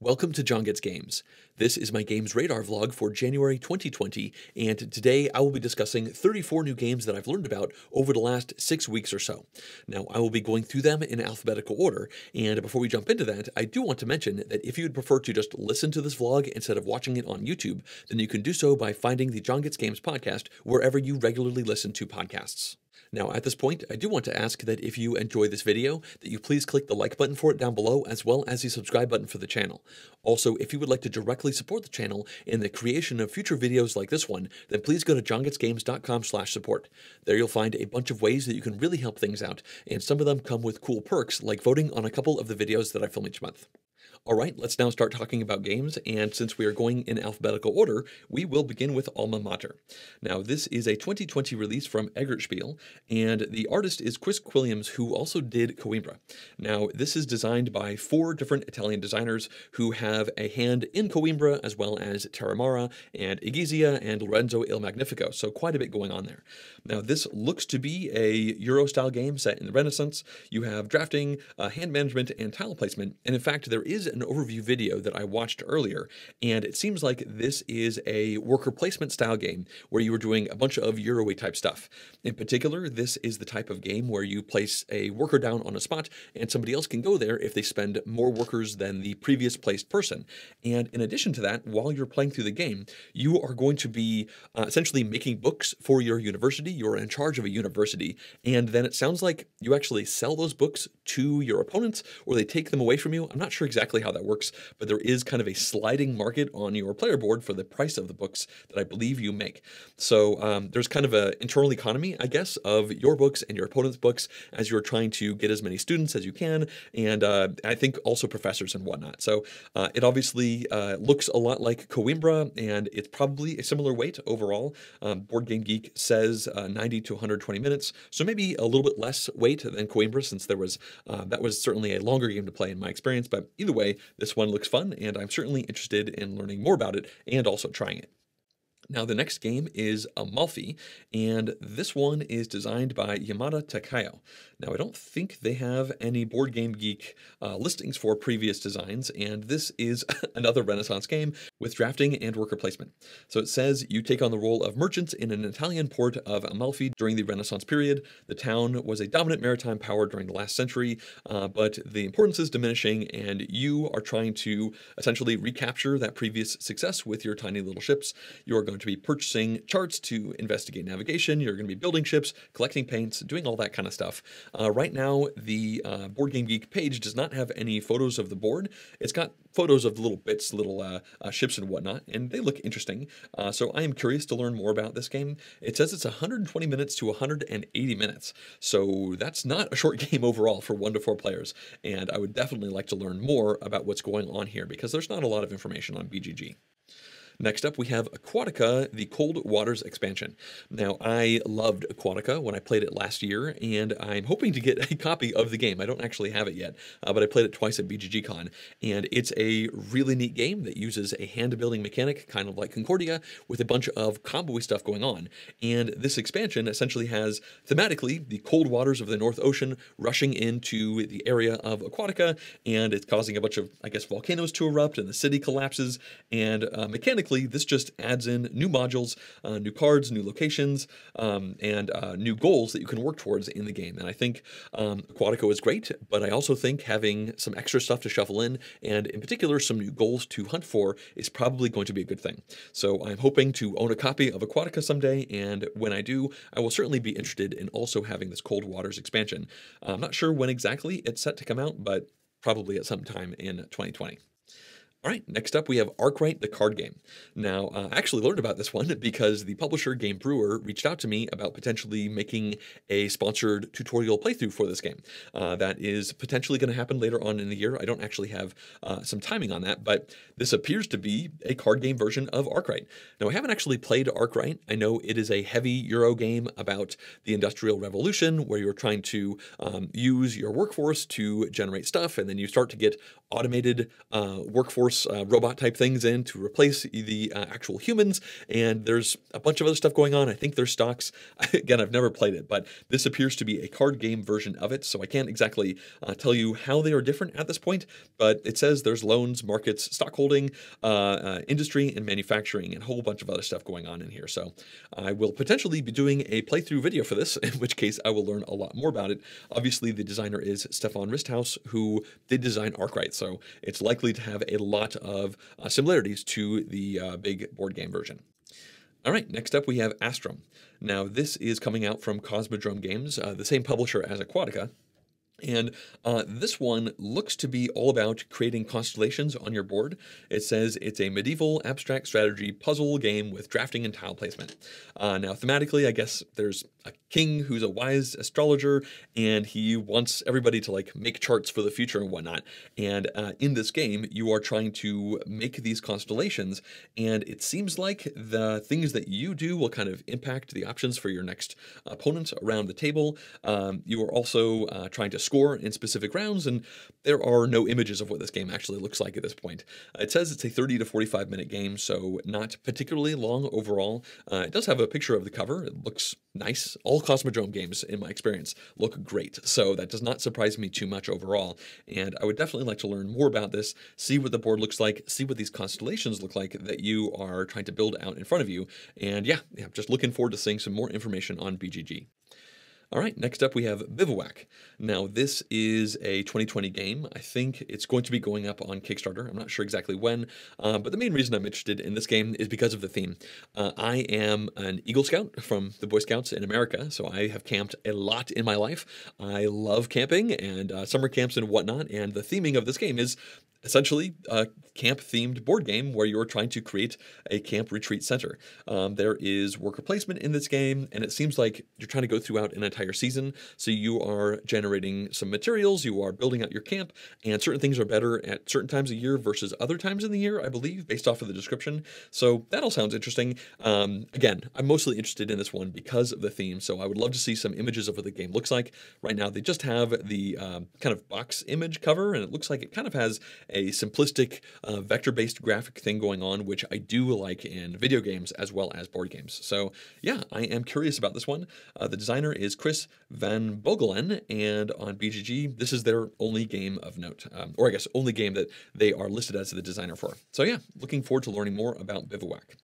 Welcome to Jon Gets Games. This is my Games Radar vlog for January 2020, and today I will be discussing 34 new games that I've learned about over the last six weeks or so. Now, I will be going through them in alphabetical order, and before we jump into that, I do want to mention that if you would prefer to just listen to this vlog instead of watching it on YouTube, then you can do so by finding the Jon Gets Games podcast wherever you regularly listen to podcasts. Now, at this point, I do want to ask that if you enjoy this video, that you please click the like button for it down below, as well as the subscribe button for the channel. Also, if you would like to directly support the channel in the creation of future videos like this one, then please go to jongetsgames.com slash support. There you'll find a bunch of ways that you can really help things out, and some of them come with cool perks, like voting on a couple of the videos that I film each month. All right, let's now start talking about games, and since we are going in alphabetical order, we will begin with Alma Mater. Now, this is a 2020 release from Eggertspiel, and the artist is Chris Quilliams, who also did Coimbra. Now, this is designed by four different Italian designers who have a hand in Coimbra, as well as Terramara and Egizia and Lorenzo il Magnifico, so quite a bit going on there. Now, this looks to be a Euro-style game set in the Renaissance. You have drafting, uh, hand management, and tile placement, and in fact, there is an overview video that I watched earlier, and it seems like this is a worker placement style game where you are doing a bunch of Euro-y type stuff. In particular, this is the type of game where you place a worker down on a spot and somebody else can go there if they spend more workers than the previous placed person. And in addition to that, while you're playing through the game, you are going to be uh, essentially making books for your university. You're in charge of a university, and then it sounds like you actually sell those books to your opponents or they take them away from you. I'm not sure exactly exactly how that works, but there is kind of a sliding market on your player board for the price of the books that I believe you make. So um, there's kind of an internal economy, I guess, of your books and your opponent's books as you're trying to get as many students as you can, and uh, I think also professors and whatnot. So uh, it obviously uh, looks a lot like Coimbra, and it's probably a similar weight overall. Um, Board Game Geek says uh, 90 to 120 minutes, so maybe a little bit less weight than Coimbra, since there was uh, that was certainly a longer game to play in my experience. But either way, this one looks fun, and I'm certainly interested in learning more about it and also trying it. Now, the next game is Amalfi, and this one is designed by Yamada Takayo. Now, I don't think they have any Board Game Geek uh, listings for previous designs, and this is another Renaissance game with drafting and worker placement. So it says you take on the role of merchants in an Italian port of Amalfi during the Renaissance period. The town was a dominant maritime power during the last century, uh, but the importance is diminishing, and you are trying to essentially recapture that previous success with your tiny little ships. You are going to be purchasing charts to investigate navigation. You're going to be building ships, collecting paints, doing all that kind of stuff. Uh, right now, the uh, Board Game Geek page does not have any photos of the board. It's got photos of little bits, little uh, uh ships and whatnot, and they look interesting. Uh, so I am curious to learn more about this game. It says it's 120 minutes to 180 minutes, so that's not a short game overall for one to four players. And I would definitely like to learn more about what's going on here because there's not a lot of information on BGG. Next up, we have Aquatica, the Cold Waters expansion. Now, I loved Aquatica when I played it last year, and I'm hoping to get a copy of the game. I don't actually have it yet, uh, but I played it twice at BGGCon, and it's a really neat game that uses a hand-building mechanic, kind of like Concordia, with a bunch of combo stuff going on. And this expansion essentially has, thematically, the cold waters of the North Ocean rushing into the area of Aquatica, and it's causing a bunch of, I guess, volcanoes to erupt, and the city collapses, and uh, mechanically, basically, this just adds in new modules, uh, new cards, new locations, um, and uh, new goals that you can work towards in the game. And I think um, Aquatica is great, but I also think having some extra stuff to shuffle in, and in particular, some new goals to hunt for, is probably going to be a good thing. So I'm hoping to own a copy of Aquatica someday, and when I do, I will certainly be interested in also having this Cold Waters expansion. I'm not sure when exactly it's set to come out, but probably at some time in 2020. All right, next up we have Arkwright, the card game. Now, uh, I actually learned about this one because the publisher Game Brewer reached out to me about potentially making a sponsored tutorial playthrough for this game. Uh, that is potentially going to happen later on in the year. I don't actually have uh, some timing on that, but this appears to be a card game version of Arkwright. Now, I haven't actually played Arkwright. I know it is a heavy Euro game about the Industrial Revolution where you're trying to um, use your workforce to generate stuff, and then you start to get automated uh, workforce throws uh, robot type things in to replace the uh, actual humans. And there's a bunch of other stuff going on. I think there's stocks. Again, I've never played it, but this appears to be a card game version of it. So I can't exactly uh, tell you how they are different at this point, but it says there's loans, markets, stock holding, uh, uh, industry, and manufacturing, and a whole bunch of other stuff going on in here. So I will potentially be doing a playthrough video for this, in which case I will learn a lot more about it. Obviously, the designer is Stefan Risthaus, who did design Arkwright, so it's likely to have a lot of uh, similarities to the uh, big board game version. All right, next up we have Astrum. Now, this is coming out from Cosmodrome Games, uh, the same publisher as Aquatica, and uh, this one looks to be all about creating constellations on your board. It says it's a medieval abstract strategy puzzle game with drafting and tile placement. Uh, now, thematically, I guess there's a king who's a wise astrologer, and he wants everybody to like make charts for the future and whatnot. And uh, in this game, you are trying to make these constellations, and it seems like the things that you do will kind of impact the options for your next opponent around the table. Um, you are also uh, trying to score in specific rounds, and there are no images of what this game actually looks like at this point. Uh, it says it's a 30 to 45 minute game, so not particularly long overall. Uh, it does have a picture of the cover. It looks nice. All Cosmodrome games, in my experience, look great, so that does not surprise me too much overall. And I would definitely like to learn more about this, see what the board looks like, see what these constellations look like that you are trying to build out in front of you. And yeah, yeah just looking forward to seeing some more information on BGG. All right, next up we have Bivouac. Now, this is a 2020 game. I think it's going to be going up on Kickstarter. I'm not sure exactly when, uh, but the main reason I'm interested in this game is because of the theme. Uh, I am an Eagle Scout from the Boy Scouts in America, so I have camped a lot in my life. I love camping and uh, summer camps and whatnot, and the theming of this game is essentially a camp themed board game where you're trying to create a camp retreat center. Um, there is worker placement in this game, and it seems like you're trying to go throughout an entire season. So you are generating some materials, you are building out your camp, and certain things are better at certain times of year versus other times in the year, I believe, based off of the description. So that all sounds interesting. Um, again, I'm mostly interested in this one because of the theme, so I would love to see some images of what the game looks like. Right now, they just have the um, kind of box image cover, and it looks like it kind of has a simplistic uh, vector-based graphic thing going on, which I do like in video games as well as board games. So yeah, I am curious about this one. Uh, the designer is Chris Van Boegelen, and on BGG, this is their only game of note, um, or I guess only game that they are listed as the designer for. So yeah, looking forward to learning more about Bivouac.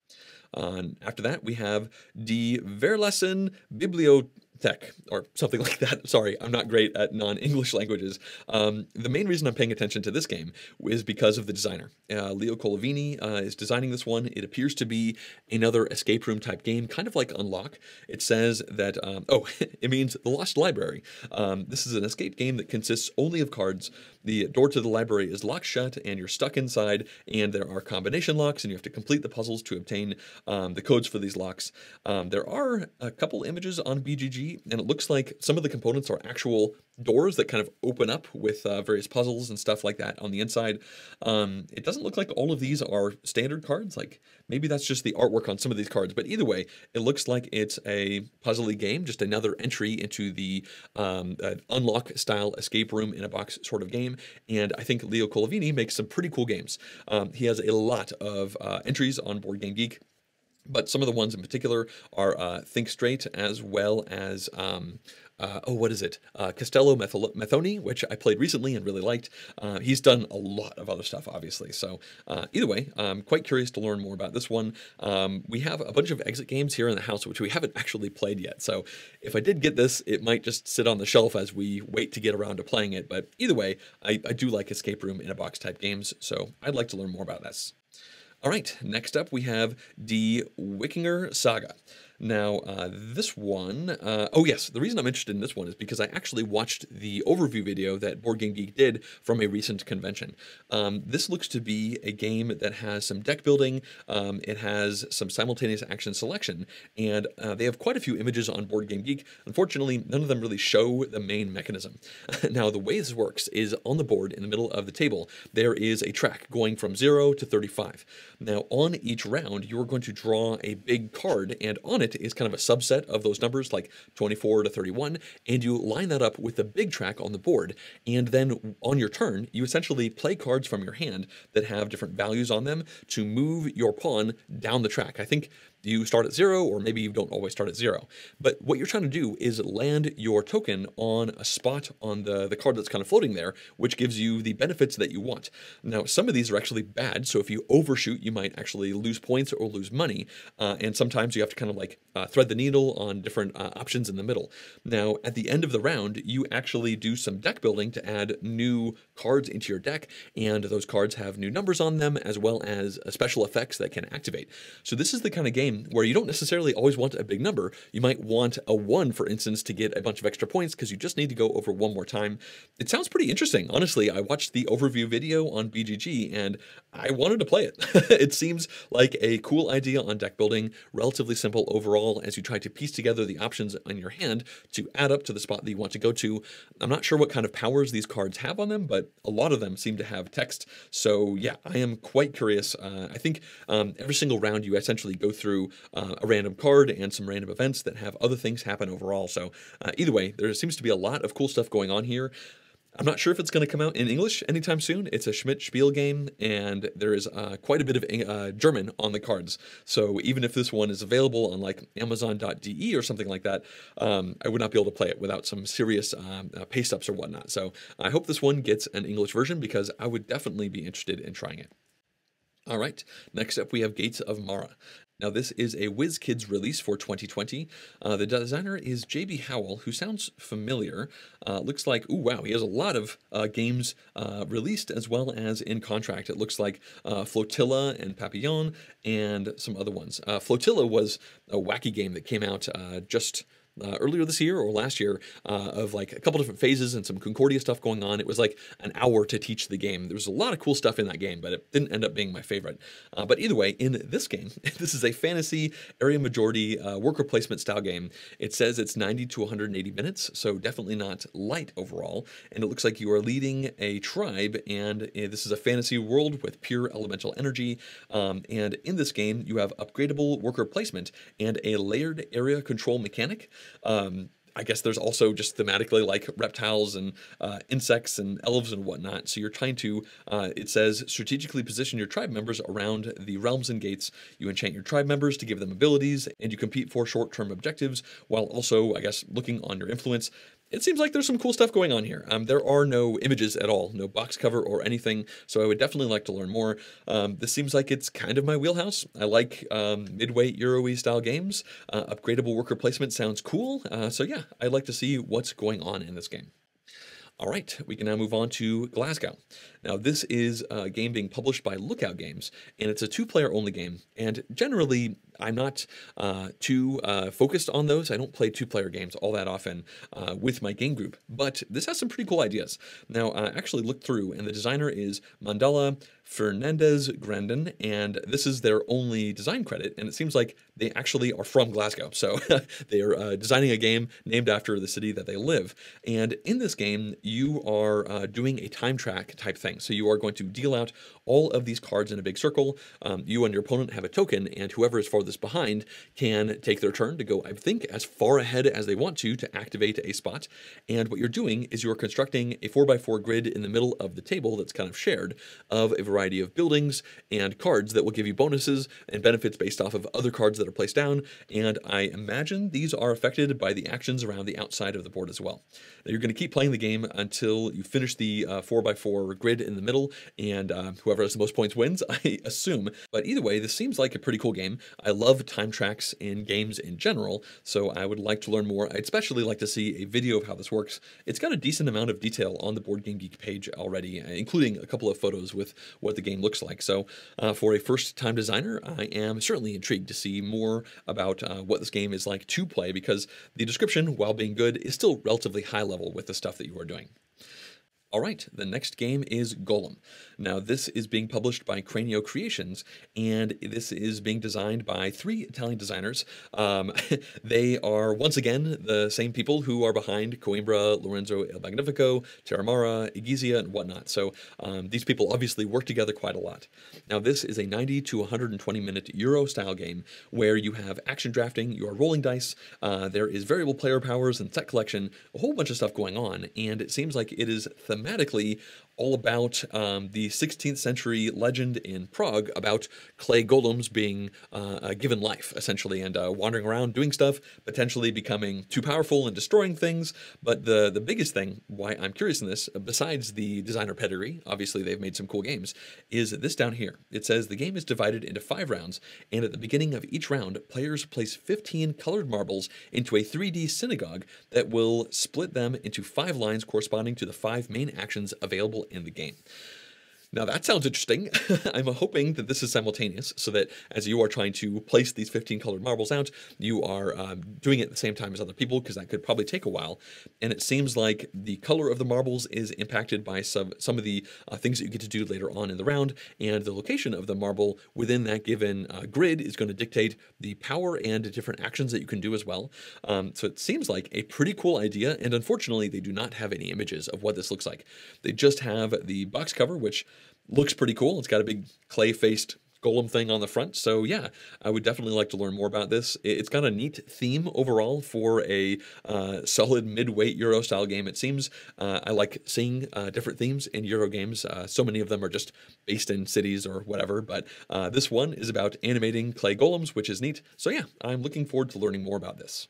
After that, we have Die Verlassen Bibliothek tech or something like that. Sorry, I'm not great at non-English languages. Um, the main reason I'm paying attention to this game is because of the designer. Uh, Leo Colovini uh, is designing this one. It appears to be another escape room type game, kind of like Unlock. It says that, um, oh, it means the Lost Library. Um, this is an escape game that consists only of cards. The door to the library is locked shut and you're stuck inside and there are combination locks and you have to complete the puzzles to obtain um, the codes for these locks. Um, there are a couple images on BGG and it looks like some of the components are actual doors that kind of open up with uh, various puzzles and stuff like that on the inside. Um, it doesn't look like all of these are standard cards. Like maybe that's just the artwork on some of these cards. But either way, it looks like it's a puzzly game, just another entry into the um, uh, unlock style escape room in a box sort of game. And I think Leo Colovini makes some pretty cool games. Um, he has a lot of uh, entries on Board Game Geek. But some of the ones in particular are uh, Think Straight as well as, um, uh, oh, what is it? Uh, Castello Methoni, which I played recently and really liked. Uh, he's done a lot of other stuff, obviously. So uh, either way, I'm quite curious to learn more about this one. Um, we have a bunch of exit games here in the house, which we haven't actually played yet. So if I did get this, it might just sit on the shelf as we wait to get around to playing it. But either way, I, I do like escape room in a box type games, so I'd like to learn more about this. All right, next up we have Die Wikinger Saga. Now, uh, this one, uh, oh yes, the reason I'm interested in this one is because I actually watched the overview video that Board Game Geek did from a recent convention. Um, this looks to be a game that has some deck building, um, it has some simultaneous action selection, and uh, they have quite a few images on Board Game Geek. Unfortunately, none of them really show the main mechanism. now, the way this works is on the board in the middle of the table, there is a track going from 0 to 35. Now, on each round, you are going to draw a big card, and on it, is kind of a subset of those numbers, like 24 to 31, and you line that up with the big track on the board. And then on your turn, you essentially play cards from your hand that have different values on them to move your pawn down the track. I think you start at zero, or maybe you don't always start at zero. But what you're trying to do is land your token on a spot on the, the card that's kind of floating there, which gives you the benefits that you want. Now, some of these are actually bad, so if you overshoot, you might actually lose points or lose money, uh, and sometimes you have to kind of like uh, thread the needle on different uh, options in the middle. Now, at the end of the round, you actually do some deck building to add new cards into your deck, and those cards have new numbers on them, as well as uh, special effects that can activate. So this is the kind of game game where you don't necessarily always want a big number. You might want a one, for instance, to get a bunch of extra points because you just need to go over one more time. It sounds pretty interesting. Honestly, I watched the overview video on BGG and I wanted to play it. it seems like a cool idea on deck building, relatively simple overall as you try to piece together the options on your hand to add up to the spot that you want to go to. I'm not sure what kind of powers these cards have on them, but a lot of them seem to have text. So yeah, I am quite curious. Uh, I think um, every single round you essentially go through uh, a random card and some random events that have other things happen overall. So uh, either way, there seems to be a lot of cool stuff going on here. I'm not sure if it's going to come out in English anytime soon. It's a Schmidt Spiel game, and there is uh, quite a bit of uh, German on the cards. So even if this one is available on like Amazon.de or something like that, um, I would not be able to play it without some serious um, uh, paste ups or whatnot. So I hope this one gets an English version because I would definitely be interested in trying it. All right, next up we have Gates of Mara. Now, this is a WizKids release for 2020. Uh, the designer is JB Howell, who sounds familiar. Uh, looks like, oh wow, he has a lot of uh, games uh, released as well as in contract. It looks like uh, Flotilla and Papillon and some other ones. Uh, Flotilla was a wacky game that came out just uh, earlier this year or last year uh, of like a couple different phases and some Concordia stuff going on. It was like an hour to teach the game. There was a lot of cool stuff in that game, but it didn't end up being my favorite. Uh, but either way, in this game, this is a fantasy area majority uh, worker placement style game. It says it's 90 to 180 minutes, so definitely not light overall. And it looks like you are leading a tribe, and uh, this is a fantasy world with pure elemental energy. Um, and in this game, you have upgradable worker placement and a layered area control mechanic. Um, I guess there's also just thematically like reptiles and uh, insects and elves and whatnot. So you're trying to, uh, it says, strategically position your tribe members around the realms and gates. You enchant your tribe members to give them abilities, and you compete for short term objectives while also, I guess, looking on your influence it seems like there's some cool stuff going on here. Um, there are no images at all, no box cover or anything, so I would definitely like to learn more. Um, this seems like it's kind of my wheelhouse. I like um, midweight Euro style games. Uh, upgradable worker placement sounds cool, uh, so yeah, I'd like to see what's going on in this game. All right, we can now move on to Glasgow. Now, this is a game being published by Lookout Games, and it's a two player only game. And generally, I'm not uh, too uh, focused on those. I don't play two player games all that often uh, with my game group, but this has some pretty cool ideas. Now, I actually looked through, and the designer is Mandela Fernandez Grandon, and this is their only design credit. And it seems like they actually are from Glasgow. So they are uh, designing a game named after the city that they live. And in this game, you are uh, doing a time track type thing. So you are going to deal out all of these cards in a big circle. Um, you and your opponent have a token, and whoever is farthest behind can take their turn to go, I think, as far ahead as they want to to activate a spot. And what you're doing is you're constructing a 4x4 grid in the middle of the table that's kind of shared of a variety of buildings and cards that will give you bonuses and benefits based off of other cards that are placed down. And I imagine these are affected by the actions around the outside of the board as well. Now, you're going to keep playing the game until you finish the uh, 4x4 grid in the middle, and uh, whoever has the most points wins, I assume. But either way, this seems like a pretty cool game. I love time tracks in games in general, so I would like to learn more. I'd especially like to see a video of how this works. It's got a decent amount of detail on the Board Game Geek page already, uh, including a couple of photos with what the game looks like. So uh, for a first-time designer, I am certainly intrigued to see more about uh, what this game is like to play because the description, while being good, is still relatively high level with the stuff that you are doing. All right, the next game is Golem. Now, this is being published by Cranio Creations, and this is being designed by three Italian designers. Um, they are, once again, the same people who are behind Coimbra, Lorenzo Il Magnifico, Terramara, Egizia, and whatnot. So um, these people obviously work together quite a lot. Now, this is a 90 to 120 minute Euro style game where you have action drafting, you are rolling dice, uh, there is variable player powers and set collection, a whole bunch of stuff going on, and it seems like it is thematically all about um, the 16th century legend in Prague about clay golems being uh, given life, essentially, and uh, wandering around doing stuff, potentially becoming too powerful and destroying things. But the, the biggest thing, why I'm curious in this, besides the designer pedigree, obviously they've made some cool games, is this down here. It says the game is divided into five rounds, and at the beginning of each round, players place 15 colored marbles into a 3D synagogue that will split them into five lines corresponding to the five main actions available in the game. Now that sounds interesting. I'm hoping that this is simultaneous so that as you are trying to place these 15 colored marbles out, you are um, doing it at the same time as other people because that could probably take a while. And it seems like the color of the marbles is impacted by some, some of the uh, things that you get to do later on in the round. And the location of the marble within that given uh, grid is going to dictate the power and different actions that you can do as well. Um, so it seems like a pretty cool idea. And unfortunately, they do not have any images of what this looks like. They just have the box cover, which looks pretty cool. It's got a big clay faced golem thing on the front. So yeah, I would definitely like to learn more about this. It's got a neat theme overall for a uh, solid mid-weight Euro style game. It seems uh, I like seeing uh, different themes in Euro games. Uh, so many of them are just based in cities or whatever, but uh, this one is about animating clay golems, which is neat. So yeah, I'm looking forward to learning more about this.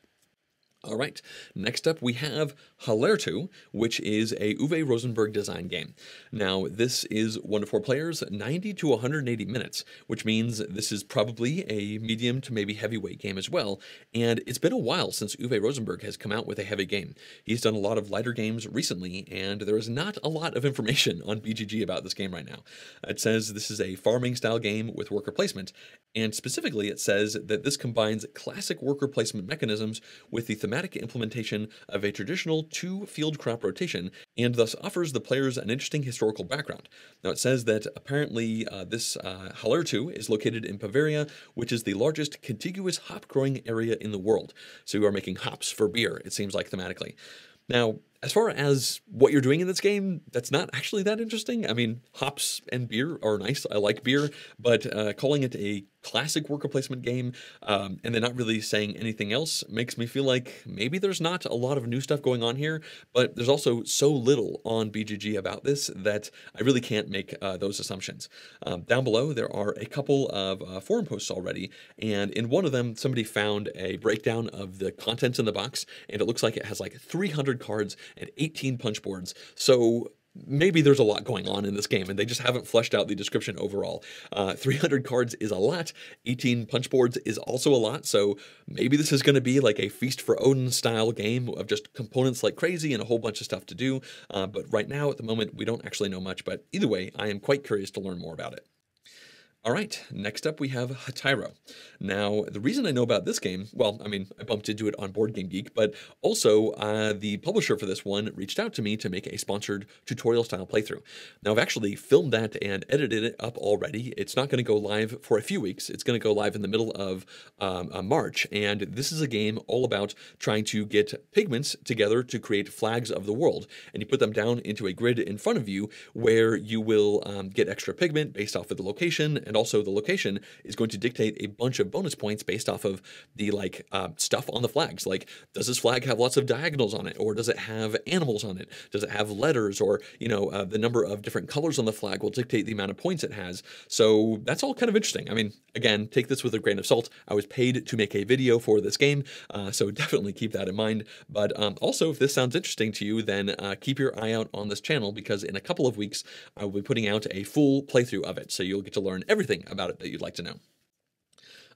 All right, next up we have Hallertau, which is a Uwe Rosenberg design game. Now, this is one to four players, 90 to 180 minutes, which means this is probably a medium to maybe heavyweight game as well. And it's been a while since Uwe Rosenberg has come out with a heavy game. He's done a lot of lighter games recently, and there is not a lot of information on BGG about this game right now. It says this is a farming style game with worker placement, and specifically it says that this combines classic worker placement mechanisms with the thematic thematic implementation of a traditional two field crop rotation and thus offers the players an interesting historical background. Now, it says that apparently uh, this uh, is located in Bavaria, which is the largest contiguous hop growing area in the world. So you are making hops for beer, it seems like thematically. Now, as far as what you're doing in this game, that's not actually that interesting. I mean, hops and beer are nice. I like beer, but uh, calling it a classic worker placement game um, and then not really saying anything else makes me feel like maybe there's not a lot of new stuff going on here, but there's also so little on BGG about this that I really can't make uh, those assumptions. Um, down below, there are a couple of uh, forum posts already, and in one of them, somebody found a breakdown of the contents in the box, and it looks like it has like 300 cards and 18 punch boards. So maybe there's a lot going on in this game and they just haven't fleshed out the description overall. Uh, 300 cards is a lot, 18 punch boards is also a lot, so maybe this is going to be like a Feast for Odin style game of just components like crazy and a whole bunch of stuff to do. Uh, but right now, at the moment, we don't actually know much, but either way, I am quite curious to learn more about it. All right, next up we have Hatairo. Now, the reason I know about this game, well, I mean, I bumped into it on Board Game Geek, but also uh, the publisher for this one reached out to me to make a sponsored tutorial style playthrough. Now, I've actually filmed that and edited it up already. It's not going to go live for a few weeks. It's going to go live in the middle of um, uh, March, and this is a game all about trying to get pigments together to create flags of the world. And you put them down into a grid in front of you where you will um, get extra pigment based off of the location and and also the location is going to dictate a bunch of bonus points based off of the like uh, stuff on the flags. Like, does this flag have lots of diagonals on it, or does it have animals on it? Does it have letters, or you know, uh, the number of different colors on the flag will dictate the amount of points it has. So that's all kind of interesting. I mean, again, take this with a grain of salt. I was paid to make a video for this game, uh, so definitely keep that in mind. But um, also, if this sounds interesting to you, then uh, keep your eye out on this channel because in a couple of weeks I will be putting out a full playthrough of it, so you'll get to learn everything everything about it that you'd like to know.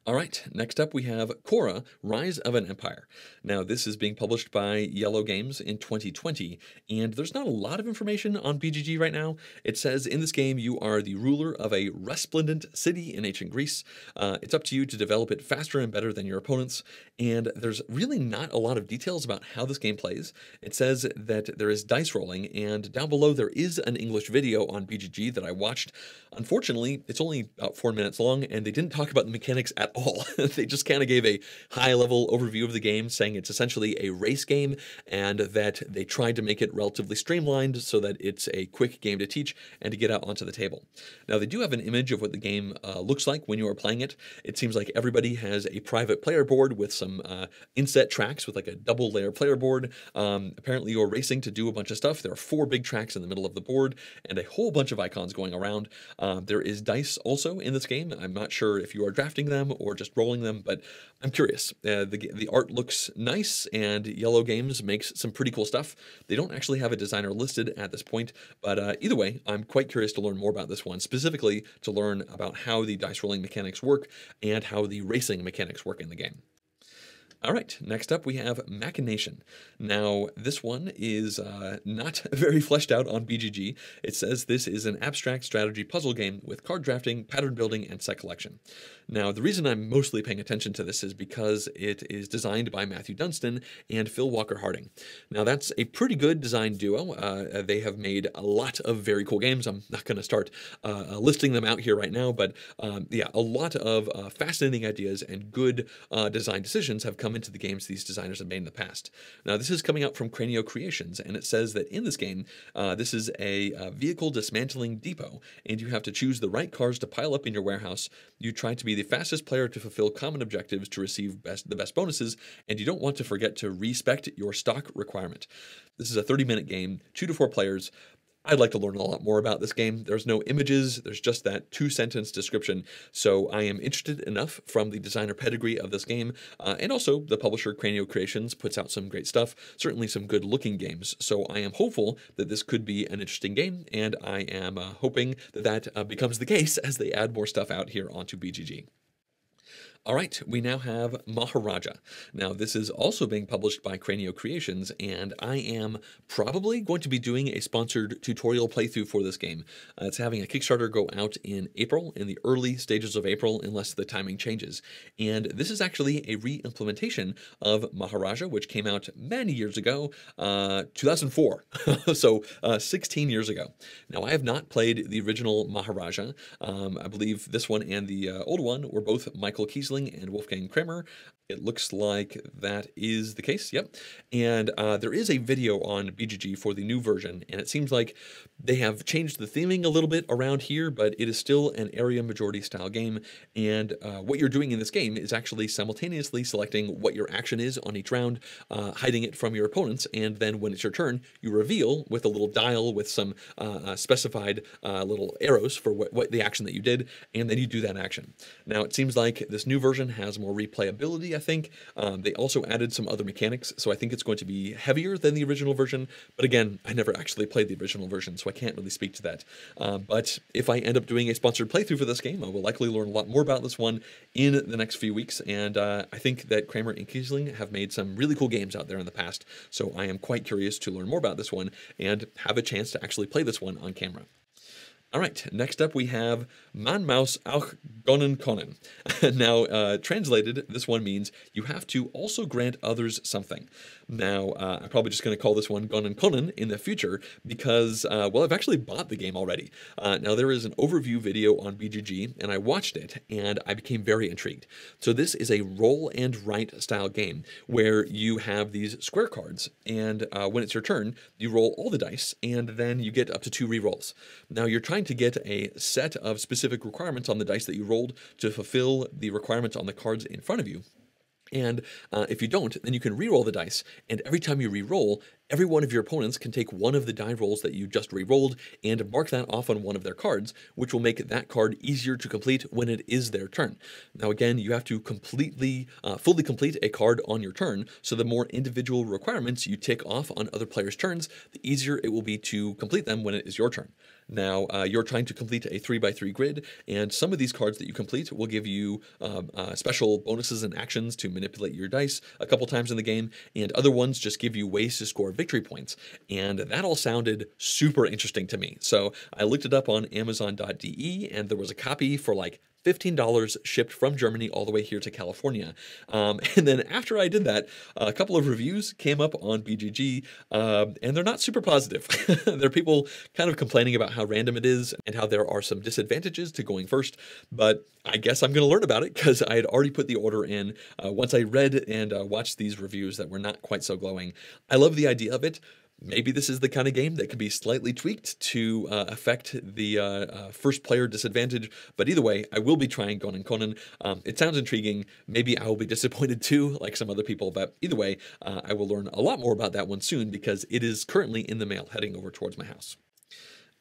All right, next up we have Khôra, Rise of an Empire. Now, this is being published by Iello Games in 2020, and there's not a lot of information on BGG right now. It says in this game you are the ruler of a resplendent city in ancient Greece. Uh, it's up to you to develop it faster and better than your opponents, and there's really not a lot of details about how this game plays. It says that there is dice rolling, and down below there is an English video on BGG that I watched. Unfortunately, it's only about four minutes long, and they didn't talk about the mechanics at all. they just kind of gave a high level overview of the game, saying it's essentially a race game and that they tried to make it relatively streamlined so that it's a quick game to teach and to get out onto the table. Now, they do have an image of what the game uh, looks like when you are playing it. It seems like everybody has a private player board with some uh, inset tracks with like a double layer player board. Um, apparently, you're racing to do a bunch of stuff. There are four big tracks in the middle of the board and a whole bunch of icons going around. Uh, there is dice also in this game. I'm not sure if you are drafting them or just rolling them, but I'm curious. Uh, the, the art looks nice, and Iello Games makes some pretty cool stuff. They don't actually have a designer listed at this point, but uh, either way, I'm quite curious to learn more about this one, specifically to learn about how the dice rolling mechanics work and how the racing mechanics work in the game. All right, next up we have Machination. Now, this one is uh, not very fleshed out on BGG. It says this is an abstract strategy puzzle game with card drafting, pattern building, and set collection. Now, the reason I'm mostly paying attention to this is because it is designed by Matthew Dunstan and Phil Walker Harding. Now, that's a pretty good design duo. Uh, they have made a lot of very cool games. I'm not going to start uh, uh, listing them out here right now, but um, yeah, a lot of uh, fascinating ideas and good uh, design decisions have come into the games these designers have made in the past. Now, this is coming out from Cranio Creations, and it says that in this game, uh, this is a vehicle dismantling depot, and you have to choose the right cars to pile up in your warehouse. You try to be the fastest player to fulfill common objectives to receive best, the best bonuses, and you don't want to forget to respect your stock requirement. This is a 30 minute game, two to four players. I'd like to learn a lot more about this game. There's no images, there's just that two sentence description. So I am interested enough from the designer pedigree of this game. Uh, and also, the publisher Cranio Creations puts out some great stuff, certainly some good looking games. So I am hopeful that this could be an interesting game, and I am uh, hoping that that uh, becomes the case as they add more stuff out here onto BGG. All right, we now have Maharaja. Now, this is also being published by Cranio Creations, and I am probably going to be doing a sponsored tutorial playthrough for this game. Uh, it's having a Kickstarter go out in April, in the early stages of April, unless the timing changes. And this is actually a re-implementation of Maharaja, which came out many years ago, uh, 2004, so uh, 16 years ago. Now, I have not played the original Maharaja. Um, I believe this one and the uh, old one were both Michael Kiesling And Wolfgang Kramer. It looks like that is the case. Yep. And uh, there is a video on BGG for the new version, and it seems like they have changed the theming a little bit around here, but it is still an area majority style game. And uh, what you're doing in this game is actually simultaneously selecting what your action is on each round, uh, hiding it from your opponents, and then when it's your turn, you reveal with a little dial with some uh, uh, specified uh, little arrows for what, what the action that you did, and then you do that action. Now, it seems like this new version has more replayability, I think. Um, they also added some other mechanics, so I think it's going to be heavier than the original version. But again, I never actually played the original version, so I can't really speak to that. Um, but if I end up doing a sponsored playthrough for this game, I will likely learn a lot more about this one in the next few weeks. And uh, I think that Kramer and Kiesling have made some really cool games out there in the past, so I am quite curious to learn more about this one and have a chance to actually play this one on camera. All right, next up we have Man Maus auch gönnen können. now, uh, translated, this one means you have to also grant others something. Now, uh, I'm probably just going to call this one Gun and Conan in the future because, uh, well, I've actually bought the game already. Uh, now, there is an overview video on BGG, and I watched it, and I became very intrigued. So this is a roll and write style game where you have these square cards, and uh, when it's your turn, you roll all the dice, and then you get up to two rerolls. Now, you're trying to get a set of specific requirements on the dice that you rolled to fulfill the requirements on the cards in front of you. And uh, if you don't, then you can re-roll the dice, and every time you re-roll, every one of your opponents can take one of the die rolls that you just re-rolled and mark that off on one of their cards, which will make that card easier to complete when it is their turn. Now again, you have to completely, uh, fully complete a card on your turn, so the more individual requirements you tick off on other players' turns, the easier it will be to complete them when it is your turn. Now, uh, you're trying to complete a three by three grid, and some of these cards that you complete will give you um, uh, special bonuses and actions to manipulate your dice a couple times in the game, and other ones just give you ways to score victory points. And that all sounded super interesting to me. So I looked it up on Amazon.de, and there was a copy for like $15 shipped from Germany all the way here to California. Um, and then after I did that, a couple of reviews came up on BGG, uh, and they're not super positive. there are people kind of complaining about how random it is and how there are some disadvantages to going first. But I guess I'm going to learn about it because I had already put the order in uh, once I read and uh, watched these reviews that were not quite so glowing. I love the idea of it maybe this is the kind of game that could be slightly tweaked to uh, affect the uh, uh, first player disadvantage. But either way, I will be trying Gon and Conan. Um, it sounds intriguing. Maybe I will be disappointed too, like some other people. But either way, uh, I will learn a lot more about that one soon because it is currently in the mail heading over towards my house.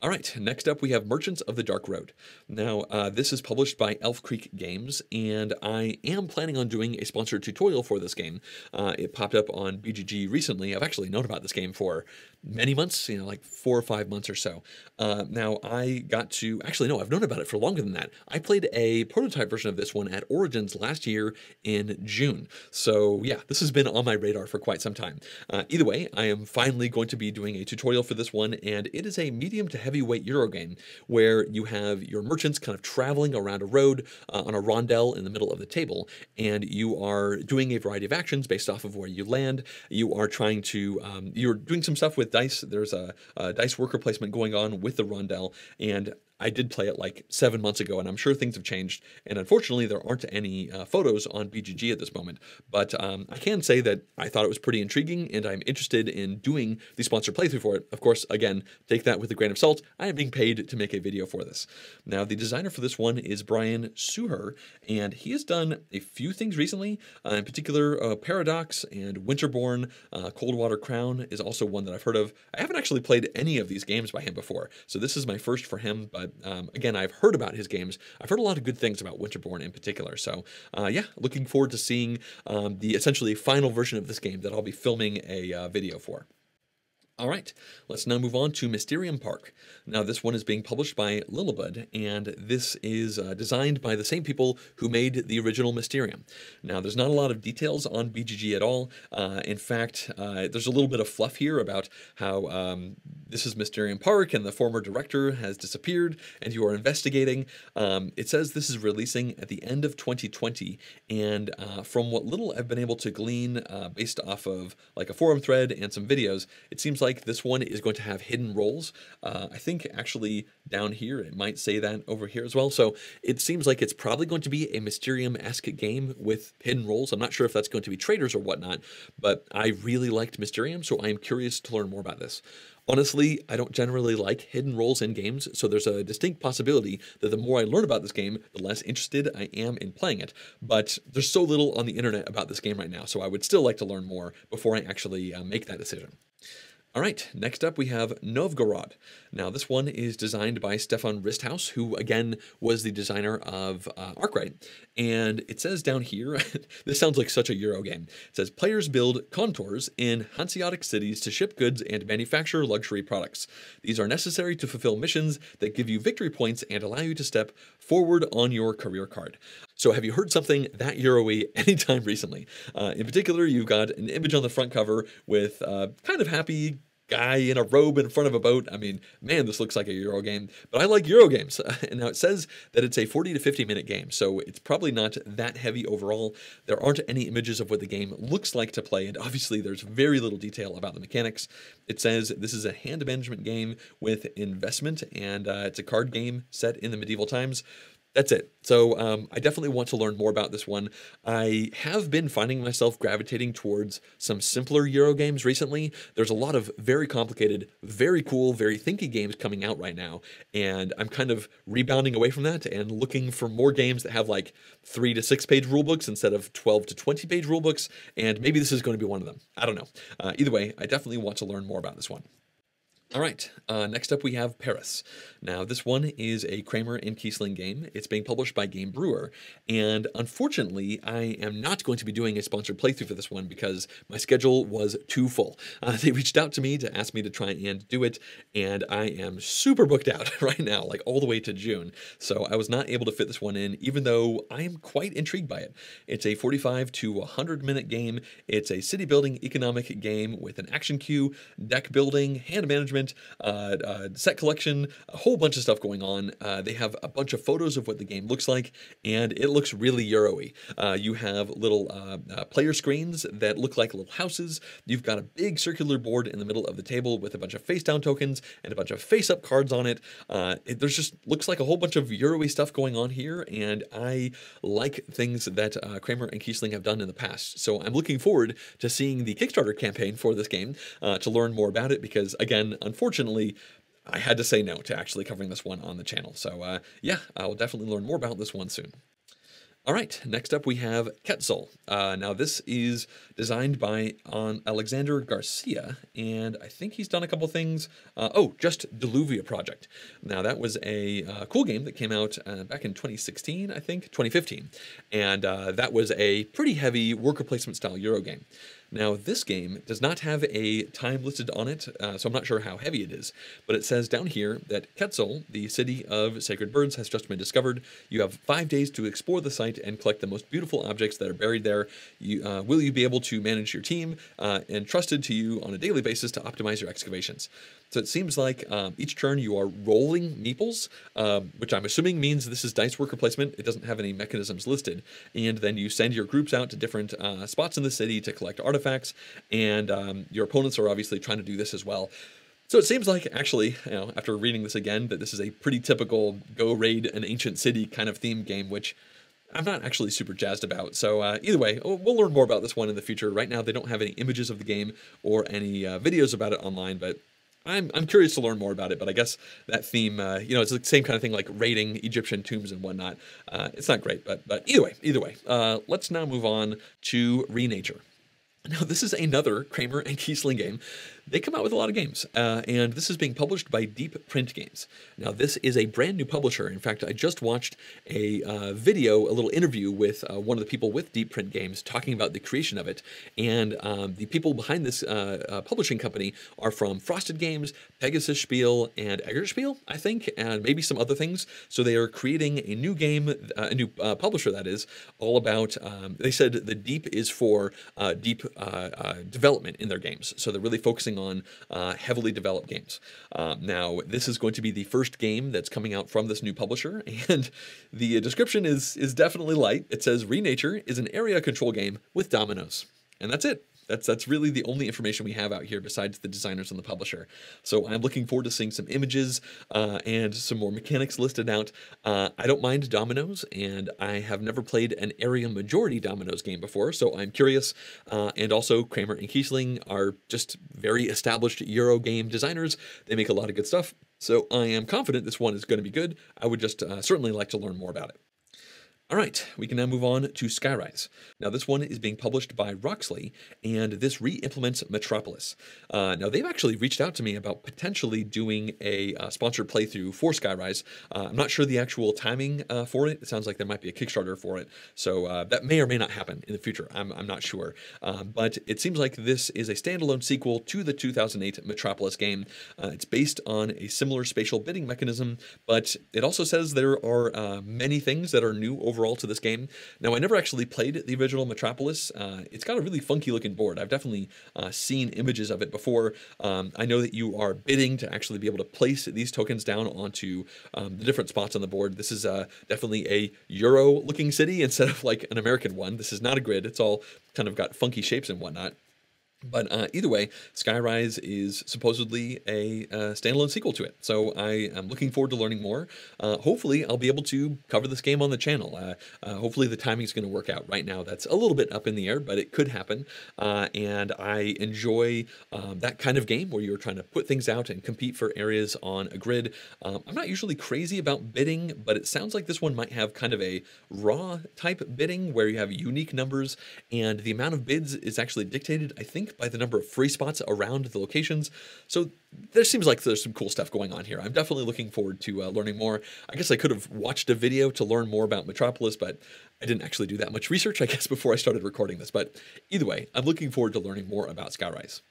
All right, next up we have Merchants of the Dark Road. Now, uh, this is published by Elf Creek Games, and I am planning on doing a sponsored tutorial for this game. Uh, it popped up on BGG recently. I've actually known about this game for many months, you know, like four or five months or so. Uh, now, I got to, actually, no, I've known about it for longer than that. I played a prototype version of this one at Origins last year in June. So, yeah, this has been on my radar for quite some time. Uh, either way, I am finally going to be doing a tutorial for this one, and it is a medium to heavyweight Euro game where you have your merchants kind of traveling around a road uh, on a rondel in the middle of the table, and you are doing a variety of actions based off of where you land. You are trying to, um, you're doing some stuff with dice. There's a, a dice worker placement going on with the rondel, and I did play it like seven months ago, and I'm sure things have changed. And unfortunately, there aren't any uh, photos on BGG at this moment. But um, I can say that I thought it was pretty intriguing, and I'm interested in doing the sponsored playthrough for it. Of course, again, take that with a grain of salt. I am being paid to make a video for this. Now, the designer for this one is Brian Suhre, and he has done a few things recently. Uh, in particular, uh, Paradox and Winterborn, uh, Coldwater Crown is also one that I've heard of. I haven't actually played any of these games by him before, so this is my first for him. But um, again, I've heard about his games. I've heard a lot of good things about Winterborn in particular. So uh, yeah, looking forward to seeing um, the essentially final version of this game that I'll be filming a uh, video for. All right, let's now move on to Mysterium Park. Now, this one is being published by Libellud, and this is uh, designed by the same people who made the original Mysterium. Now, there's not a lot of details on BGG at all. Uh, in fact, uh, there's a little bit of fluff here about how um, this is Mysterium Park and the former director has disappeared and you are investigating. Um, it says this is releasing at the end of 2020, and uh, from what little I've been able to glean uh, based off of like a forum thread and some videos, it seems like like this one is going to have hidden roles. Uh, I think actually down here it might say that over here as well. So it seems like it's probably going to be a Mysterium-esque game with hidden roles. I'm not sure if that's going to be traders or whatnot, but I really liked Mysterium, so I am curious to learn more about this. Honestly, I don't generally like hidden roles in games, so there's a distinct possibility that the more I learn about this game, the less interested I am in playing it. But there's so little on the internet about this game right now, so I would still like to learn more before I actually uh, make that decision. All right, next up we have Novgorod. Now, this one is designed by Stefan Risthaus, who again was the designer of uh, Arkwright. And it says down here, this sounds like such a Euro game. It says players build kontors in Hanseatic cities to ship goods and manufacture luxury products. These are necessary to fulfill missions that give you victory points and allow you to step forward on your career card. So have you heard something that Euro-y anytime recently? Uh, in particular, you've got an image on the front cover with uh, kind of happy guy in a robe in front of a boat. I mean, man, this looks like a Euro game, but I like Euro games. and now it says that it's a 40 to 50 minute game, so it's probably not that heavy overall. There aren't any images of what the game looks like to play, and obviously there's very little detail about the mechanics. It says this is a hand management game with investment, and uh, it's a card game set in the medieval times that's it. So um, I definitely want to learn more about this one. I have been finding myself gravitating towards some simpler Euro games recently. There's a lot of very complicated, very cool, very thinky games coming out right now, and I'm kind of rebounding away from that and looking for more games that have like three to six page rulebooks instead of 12 to 20 page rulebooks, and maybe this is going to be one of them. I don't know. Uh, either way, I definitely want to learn more about this one. All right, uh, next up we have Paris. Now, this one is a Kramer and Kiesling game. It's being published by Game Brewer, and unfortunately, I am not going to be doing a sponsored playthrough for this one because my schedule was too full. Uh, they reached out to me to ask me to try and do it, and I am super booked out right now, like all the way to June. So I was not able to fit this one in, even though I am quite intrigued by it. It's a 45 to 100 minute game. It's a city building economic game with an action queue, deck building, hand management management, uh, uh, set collection, a whole bunch of stuff going on. Uh, they have a bunch of photos of what the game looks like, and it looks really Euro-y. Uh, you have little uh, uh, player screens that look like little houses. You've got a big circular board in the middle of the table with a bunch of face-down tokens and a bunch of face-up cards on it. it there's just looks like a whole bunch of Euro-y stuff going on here, and I like things that Kramer and Kiesling have done in the past. So I'm looking forward to seeing the Kickstarter campaign for this game to learn more about it because, again, unfortunately, I had to say no to actually covering this one on the channel. So uh, yeah, I'll definitely learn more about this one soon. All right, next up we have Quetzal. Uh, now this is designed by on Alexander Garcia, and I think he's done a couple things. Uh, oh, just Diluvia Project. Now that was a uh, cool game that came out uh, back in 2016, I think, 2015, and uh, that was a pretty heavy worker placement style Euro game. Now, this game does not have a time listed on it, uh, so I'm not sure how heavy it is, but it says down here that Quetzal, the city of sacred birds, has just been discovered. You have five days to explore the site and collect the most beautiful objects that are buried there. You, uh, will you be able to manage your team uh, and trusted to you on a daily basis to optimize your excavations? So it seems like um, each turn you are rolling meeples, um, which I'm assuming means this is dice worker placement. It doesn't have any mechanisms listed. And then you send your groups out to different uh, spots in the city to collect artifacts, and um, your opponents are obviously trying to do this as well. So it seems like, actually, you know, after reading this again, that this is a pretty typical go raid an ancient city kind of theme game, which I'm not actually super jazzed about. So uh, either way, we'll learn more about this one in the future. Right now, they don't have any images of the game or any uh, videos about it online, but I'm, I'm curious to learn more about it, but I guess that theme, uh, you know, it's the same kind of thing like raiding Egyptian tombs and whatnot. Uh, it's not great, but but either way, either way, uh, let's now move on to Renature. Now, this is another Kramer and Kiesling game they come out with a lot of games, uh, and this is being published by Deep Print Games. Now, this is a brand new publisher. In fact, I just watched a uh, video, a little interview with uh, one of the people with Deep Print Games talking about the creation of it. And um, the people behind this uh, uh, publishing company are from Frosted Games, Pegasus Spiel, and Eggertspiel, I think, and maybe some other things. So they are creating a new game, uh, a new publisher that is, all about. Um, they said the Deep is for deep development in their games. So they're really focusing on uh, heavily developed games. Uh, now, this is going to be the first game that's coming out from this new publisher, and the description is is definitely light. It says Renature is an area control game with dominoes, and that's it. That's that's really the only information we have out here besides the designers and the publisher. So I'm looking forward to seeing some images uh, and some more mechanics listed out. Uh, I don't mind dominoes, and I have never played an area majority dominoes game before, so I'm curious. Uh, and also, Kramer and Kiesling are just very established Euro game designers. They make a lot of good stuff. So I am confident this one is going to be good. I would just uh, certainly like to learn more about it. All right, we can now move on to Skyrise. Now, this one is being published by Roxley, and this re implements Metropolis. Uh, now, they've actually reached out to me about potentially doing a uh, sponsored playthrough for Skyrise. Uh, I'm not sure the actual timing uh, for it. It sounds like there might be a Kickstarter for it, so uh, that may or may not happen in the future. I'm, I'm not sure. Uh, but it seems like this is a standalone sequel to the 2008 Metropolis game. it's based on a similar spatial bidding mechanism, but it also says there are many things that are new over overall to this game. Now, I never actually played the original Metropolis. Uh, it's got a really funky looking board. I've definitely uh, seen images of it before. Um, I know that you are bidding to actually be able to place these tokens down onto um, the different spots on the board. This is uh, definitely a Euro looking city instead of like an American one. This is not a grid. It's all kind of got funky shapes and whatnot. But uh, either way, Skyrise is supposedly a uh, standalone sequel to it. So I am looking forward to learning more. Uh, hopefully, I'll be able to cover this game on the channel. Uh, uh, hopefully, the timing is going to work out. Right now, that's a little bit up in the air, but it could happen. Uh, and I enjoy um, that kind of game where you're trying to put things out and compete for areas on a grid. Um, I'm not usually crazy about bidding, but it sounds like this one might have kind of a Ra type bidding where you have unique numbers, and the amount of bids is actually dictated, I think by the number of free spots around the locations. So there seems like there's some cool stuff going on here. I'm definitely looking forward to uh, learning more. I guess I could have watched a video to learn more about Metropolis, but I didn't actually do that much research, I guess, before I started recording this. But either way, I'm looking forward to learning more about Skyrise.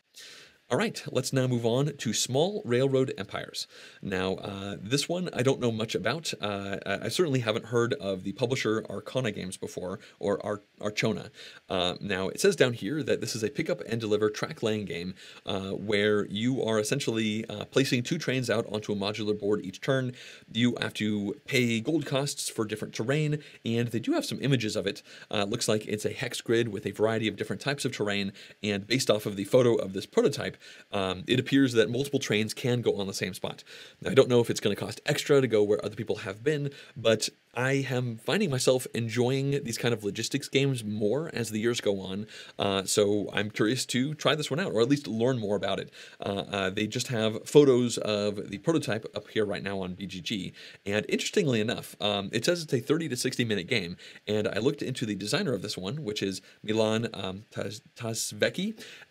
All right, let's now move on to Small Railroad Empires. Now, uh, this one I don't know much about. Uh, I certainly haven't heard of the publisher Arcana Games before, or Ar Archona. Uh, now, it says down here that this is a pick up and deliver track laying game uh, where you are essentially uh, placing two trains out onto a modular board each turn. You have to pay gold costs for different terrain, and they do have some images of it. Uh, looks like it's a hex grid with a variety of different types of terrain, and based off of the photo of this prototype, um, it appears that multiple trains can go on the same spot. Now, I don't know if it's going to cost extra to go where other people have been, but I am finding myself enjoying these kind of logistics games more as the years go on. Uh, so I'm curious to try this one out, or at least learn more about it. Uh, uh, they just have photos of the prototype up here right now on BGG. And interestingly enough, um, it says it's a 30 to 60 minute game. And I looked into the designer of this one, which is Milan um.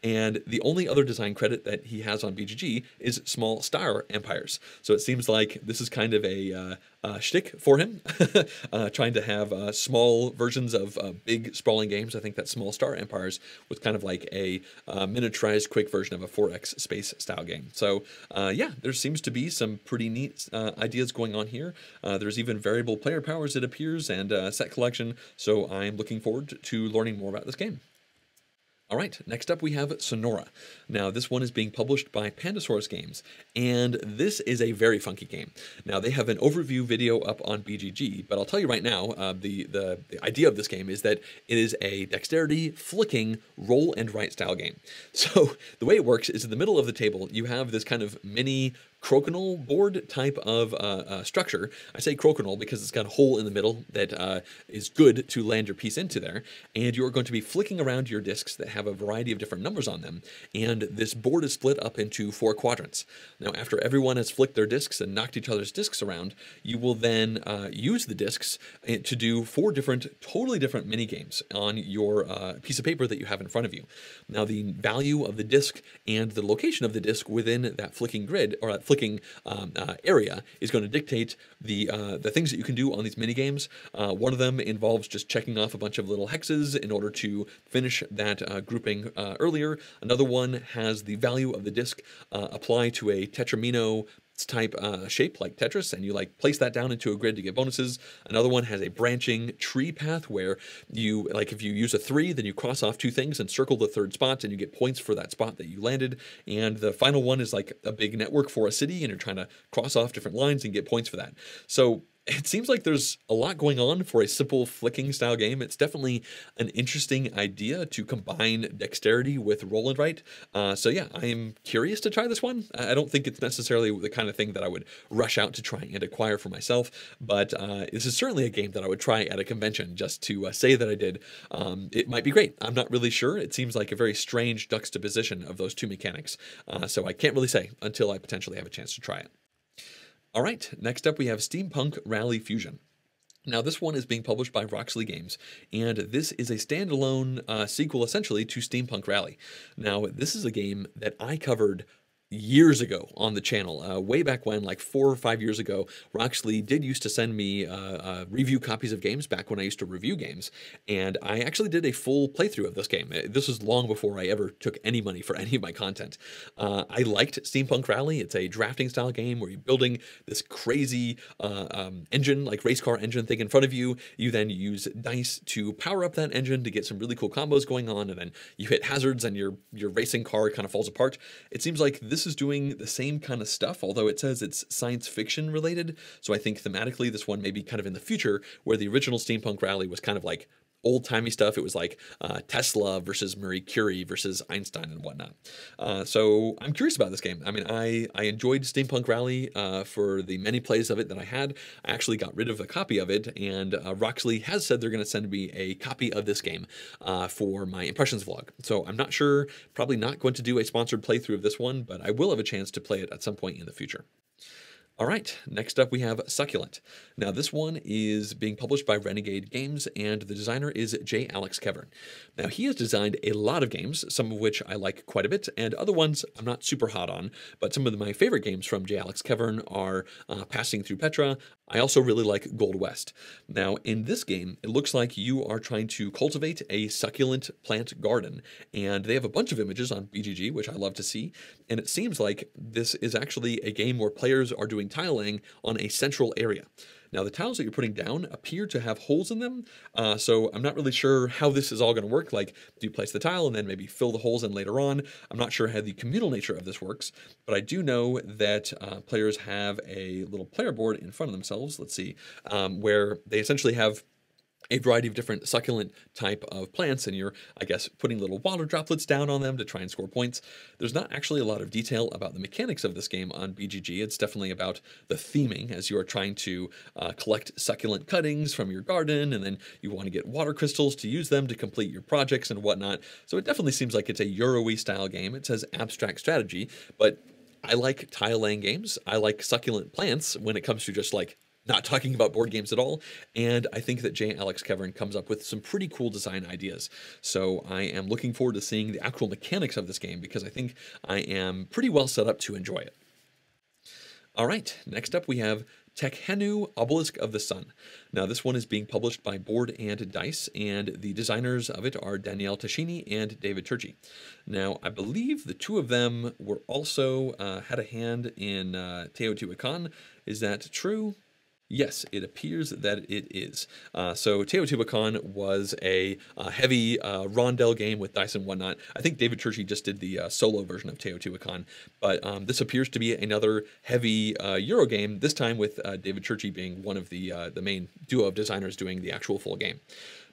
And the only other design credit that he has on BGG is Small Star Empires. So it seems like this is kind of a, uh, uh, shtick for him, uh, trying to have uh, small versions of uh, big sprawling games. I think that Small Star Empires was kind of like a uh, miniaturized, quick version of a 4X space style game. So uh, yeah, there seems to be some pretty neat ideas going on here. there's even variable player powers, it appears, and set collection. So I'm looking forward to learning more about this game. All right, next up we have Sonora. Now, this one is being published by Pandasaurus Games, and this is a very funky game. Now, they have an overview video up on BGG, but I'll tell you right now, uh, the, the, the idea of this game is that it is a dexterity flicking roll and write style game. So the way it works is in the middle of the table, you have this kind of mini crokinole board type of uh, uh, structure. I say crokinole because it's got a hole in the middle that uh, is good to land your piece into there. And you're going to be flicking around your discs that have a variety of different numbers on them. And this board is split up into four quadrants. Now, after everyone has flicked their discs and knocked each other's discs around, you will then uh, use the discs uh, to do four different, totally different mini games on your uh, piece of paper that you have in front of you. Now, the value of the disc and the location of the disc within that flicking grid, or that flicking um, uh, area is going to dictate the uh, the things that you can do on these mini games. Uh, one of them involves just checking off a bunch of little hexes in order to finish that uh, grouping uh, earlier. Another one has the value of the disk uh, apply to a tetromino type uh, shape like Tetris, and you like place that down into a grid to get bonuses. Another one has a branching tree path where you like if you use a three, then you cross off two things and circle the third spot, and you get points for that spot that you landed. And the final one is like a big network for a city, and you're trying to cross off different lines and get points for that. So it seems like there's a lot going on for a simple flicking style game. It's definitely an interesting idea to combine dexterity with roll and write. Uh, so yeah, I am curious to try this one. I don't think it's necessarily the kind of thing that I would rush out to try and acquire for myself, but uh, this is certainly a game that I would try at a convention just to uh, say that I did. Um, it might be great. I'm not really sure. It seems like a very strange juxtaposition of those two mechanics. Uh, so I can't really say until I potentially have a chance to try it. All right, next up we have Steampunk Rally Fusion. Now, this one is being published by Roxley Games, and this is a standalone uh, sequel essentially to Steampunk Rally. Now, this is a game that I covered years ago on the channel, uh, way back when, like four or five years ago, Roxley did used to send me uh, uh, review copies of games back when I used to review games, and I actually did a full playthrough of this game. Uh, this was long before I ever took any money for any of my content. Uh, I liked Steampunk Rally. It's a drafting style game where you're building this crazy uh, um, engine, like race car engine thing in front of you. You then use dice to power up that engine to get some really cool combos going on, and then you hit hazards and your your racing car kind of falls apart. It seems like this this is doing the same kind of stuff, although it says it's science fiction related. So I think thematically, this one may be kind of in the future, where the original Steampunk Rally was kind of like old timey stuff. It was like uh, Tesla versus Marie Curie versus Einstein and whatnot. Uh, so I'm curious about this game. I mean, I, I enjoyed Steampunk Rally uh, for the many plays of it that I had. I actually got rid of a copy of it, and uh, Roxley has said they're going to send me a copy of this game uh, for my impressions vlog. So I'm not sure, probably not going to do a sponsored playthrough of this one, but I will have a chance to play it at some point in the future. All right, next up we have Succulent. Now, this one is being published by Renegade Games, and the designer is J. Alex Kevern. Now, he has designed a lot of games, some of which I like quite a bit, and other ones I'm not super hot on. But some of my favorite games from J. Alex Kevern are uh, Passing Through Petra. I also really like Gold West. Now, in this game, it looks like you are trying to cultivate a succulent plant garden, and they have a bunch of images on BGG, which I love to see, and it seems like this is actually a game where players are doing tiling on a central area. Now, the tiles that you're putting down appear to have holes in them, uh, so I'm not really sure how this is all going to work. Like, do you place the tile and then maybe fill the holes in later on? I'm not sure how the communal nature of this works, but I do know that uh, players have a little player board in front of themselves, let's see, um, where they essentially have a variety of different succulent type of plants and you're i guess putting little water droplets down on them to try and score points. There's not actually a lot of detail about the mechanics of this game on bgg it's definitely about the theming as you are trying to uh, collect succulent cuttings from your garden and then you want to get water crystals to use them to complete your projects and whatnot. So it definitely seems like it's a euro style game. It says abstract strategy but I like tile laying games. I like succulent plants when it comes to just like not talking about board games at all. And I think that J. Alex Kevern comes up with some pretty cool design ideas. So I am looking forward to seeing the actual mechanics of this game because I think I am pretty well set up to enjoy it. All right, next up we have Tekhenu Obelisk of the Sun. Now, this one is being published by Board and Dice, and the designers of it are Daniele Tascini and David Turczi. Now, I believe the two of them were also uh, had a hand in uh, Teotihuacan. Is that true? Yes, it appears that it is. Uh, so Teotihuacan was a uh, heavy uh, rondel game with dice and whatnot. I think David Turczi just did the uh, solo version of Teotihuacan, but um, this appears to be another heavy uh, Euro game. This time with uh, David Turczi being one of the the main duo of designers doing the actual full game.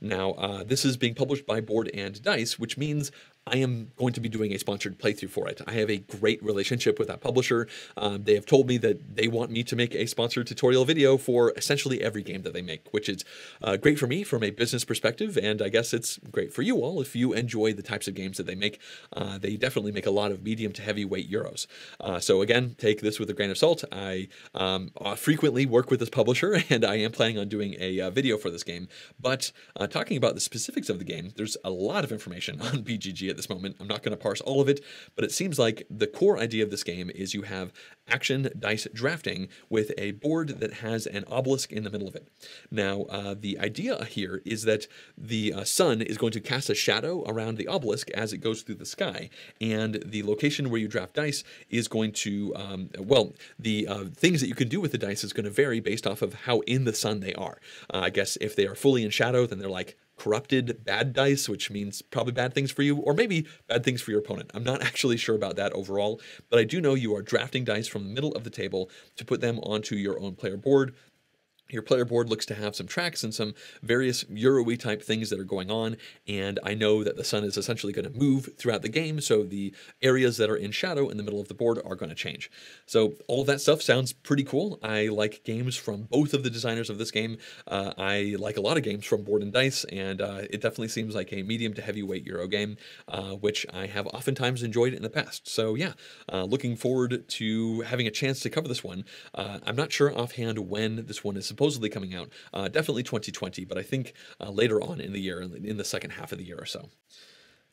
Now, this is being published by Board and Dice, which means I am going to be doing a sponsored playthrough for it. I have a great relationship with that publisher. Um, they have told me that they want me to make a sponsored tutorial video for essentially every game that they make, which is uh, great for me from a business perspective, and I guess it's great for you all if you enjoy the types of games that they make. Uh, they definitely make a lot of medium to heavyweight euros. Uh, so again, take this with a grain of salt. I um, uh, frequently work with this publisher, and I am planning on doing a uh, video for this game. But uh, talking about the specifics of the game, there's a lot of information on BGG at this moment. I'm not going to parse all of it, but it seems like the core idea of this game is you have action dice drafting with a board that has an obelisk in the middle of it. Now, uh, the idea here is that the uh, sun is going to cast a shadow around the obelisk as it goes through the sky, and the location where you draft dice is going to, um, well, the uh, things that you can do with the dice is going to vary based off of how in the sun they are. Uh, I guess if they are fully in shadow, then they're like corrupted bad dice, which means probably bad things for you, or maybe bad things for your opponent. I'm not actually sure about that overall, but I do know you are drafting dice from the middle of the table to put them onto your own player board. Your player board looks to have some tracks and some various Euro type things that are going on, and I know that the sun is essentially going to move throughout the game, so the areas that are in shadow in the middle of the board are going to change. So all of that stuff sounds pretty cool. I like games from both of the designers of this game. Uh, I like a lot of games from Board and Dice, and uh, it definitely seems like a medium to heavyweight Euro game, uh, which I have oftentimes enjoyed in the past. So yeah, uh, looking forward to having a chance to cover this one. Uh, I'm not sure offhand when this one is supposedly coming out. Uh, definitely 2020, but I think uh, later on in the year, in the second half of the year or so.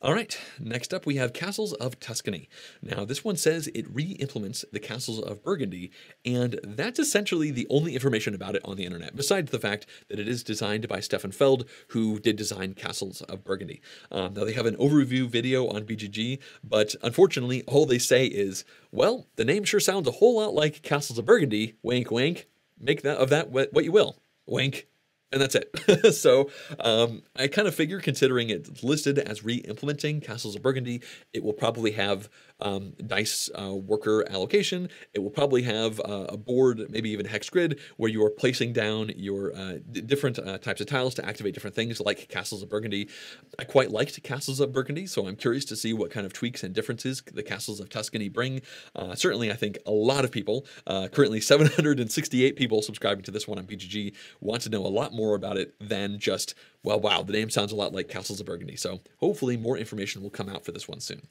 All right, next up we have Castles of Tuscany. Now, this one says it re implements the Castles of Burgundy, and that's essentially the only information about it on the internet, besides the fact that it is designed by Stefan Feld, who did design Castles of Burgundy. Um, now, they have an overview video on BGG, but unfortunately, all they say is, well, the name sure sounds a whole lot like Castles of Burgundy, wink, wink, make that of that what you will. Wink and that's it. so um, I kind of figure, considering it's listed as re-implementing Castles of Burgundy, it will probably have um, dice uh, worker allocation. It will probably have uh, a board, maybe even hex grid, where you are placing down your uh, different uh, types of tiles to activate different things, like Castles of Burgundy. I quite liked Castles of Burgundy, so I'm curious to see what kind of tweaks and differences the Castles of Tuscany bring. Uh, certainly, I think a lot of people, currently 768 people subscribing to this one on BGG, want to know a lot more about it than just, well, wow, the name sounds a lot like Castles of Burgundy. So hopefully more information will come out for this one soon.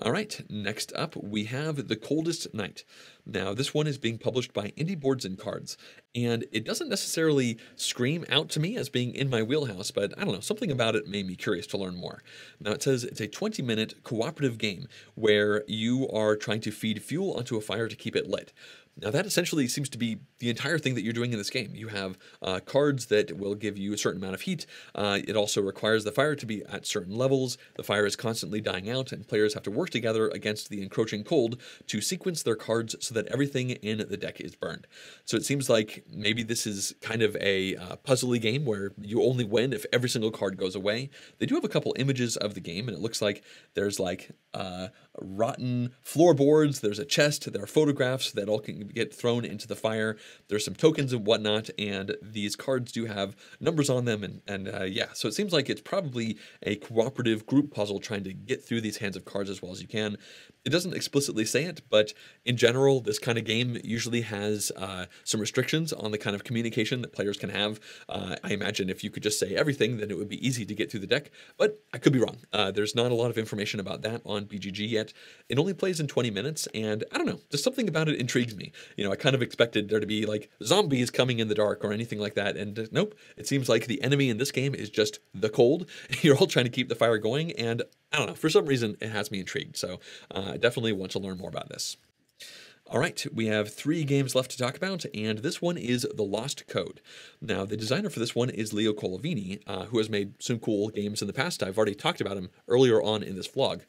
All right, next up we have The Coldest Night. Now, this one is being published by Indie Boards and Cards, and it doesn't necessarily scream out to me as being in my wheelhouse, but I don't know, something about it made me curious to learn more. Now, it says it's a 20 minute cooperative game where you are trying to feed fuel onto a fire to keep it lit. Now, that essentially seems to be the entire thing that you're doing in this game. You have uh, cards that will give you a certain amount of heat. Uh, it also requires the fire to be at certain levels. The fire is constantly dying out, and players have to work together against the encroaching cold to sequence their cards so that everything in the deck is burned. So it seems like maybe this is kind of a uh, puzzly game where you only win if every single card goes away. They do have a couple images of the game, and it looks like there's like uh, rotten floorboards, there's a chest, there are photographs that all can get thrown into the fire. There's some tokens and whatnot, and these cards do have numbers on them, and, and uh, yeah, so it seems like it's probably a cooperative group puzzle trying to get through these hands of cards as well as you can. It doesn't explicitly say it, but in general, this kind of game usually has uh, some restrictions on the kind of communication that players can have. Uh, I imagine if you could just say everything, then it would be easy to get through the deck, but I could be wrong. Uh, there's not a lot of information about that on BGG yet. It only plays in 20 minutes, and I don't know, just something about it intrigues me. You know, I kind of expected there to be like zombies coming in the dark or anything like that, and uh, nope, it seems like the enemy in this game is just the cold. You're all trying to keep the fire going, and I don't know, for some reason it has me intrigued. So uh, I definitely want to learn more about this. All right, we have three games left to talk about, and this one is The Lost Code. Now, the designer for this one is Leo Colovini, uh, who has made some cool games in the past. I've already talked about him earlier on in this vlog.